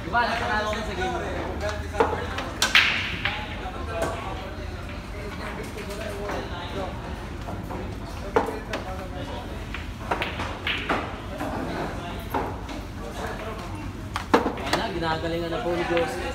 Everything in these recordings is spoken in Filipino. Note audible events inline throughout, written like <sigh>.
Di ba, napanalo ko sa game. Ginagalingan na po ni Joseph.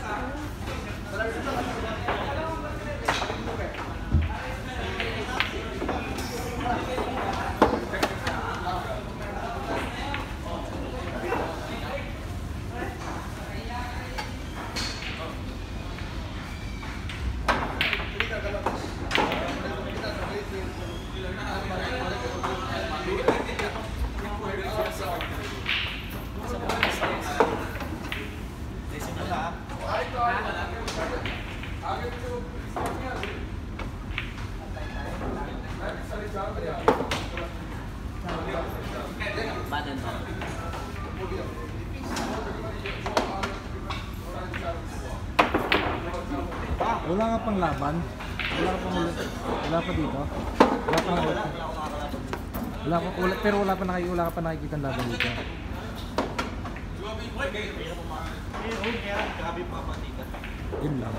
Badan ba? Wala nga pang laban. Wala ka pang ulit. Wala pa dito. Wala pa ulit. Wala pa, wala, pero wala pa nakikita, wala ka pa nakikita laban dito. Yun lang.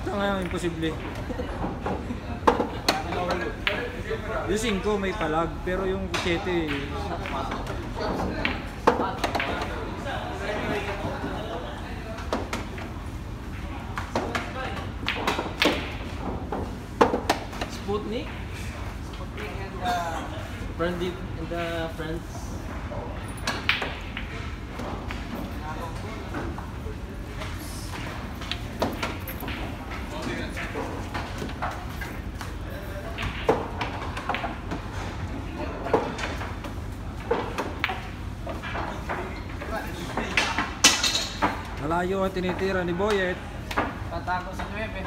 Ito nga yung imposible. Yung 5 may palag, pero yung 7 Sputnik? Friendly and the friends. Malayo ang tinitira ni Boyet. Tatago sa 9.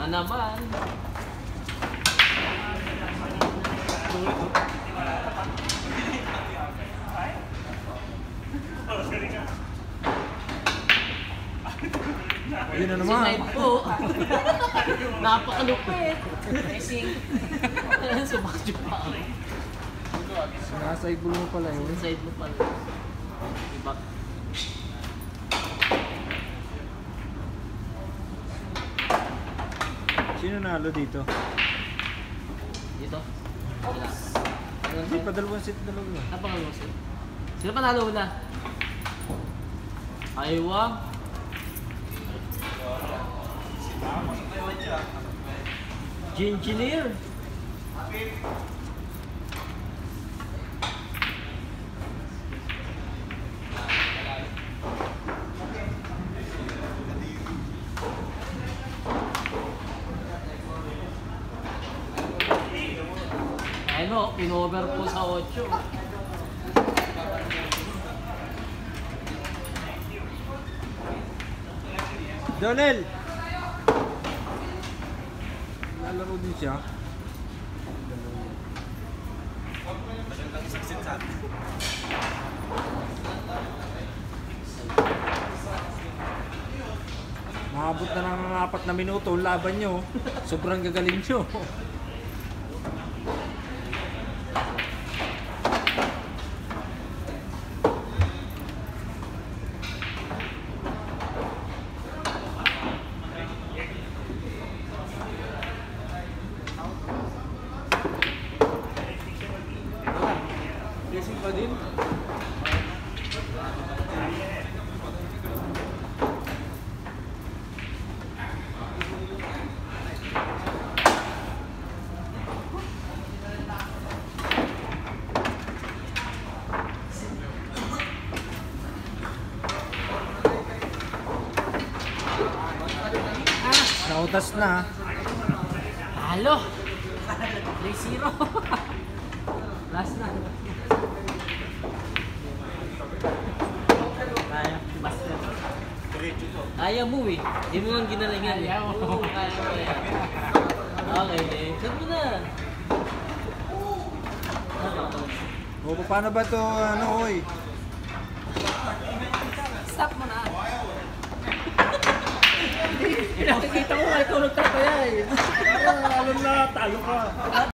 Na naman. Yun na naman. Knight po. <laughs> Napakalupit. Racing. <laughs> Sumakyo pa ako. Ibul mo pala yun. Inside mo pala. Iba. Sino nalo dito? Dito. Wala. Hindi pa dalawang set dalawa. Napakalo sila. Sino panalo na? Aywa. Engineer. Ano, pinover po sa 8. Donel! Din siya. Maabot na ng apat na minuto laban nyo. Sobrang gagaling nyo. Nautas na. Halo! <laughs> 3-0. <laughs> Last na. Kaya, mo eh. Hindi mo nga ginalingan eh. Ayaw. Oo, kaya mo eh. Okay eh. Saan mo na? O, paano ba to, ano, oy? Stop mo na. <laughs> Nakikita ko ikaw nagtataya eh. Alam na, talo ka.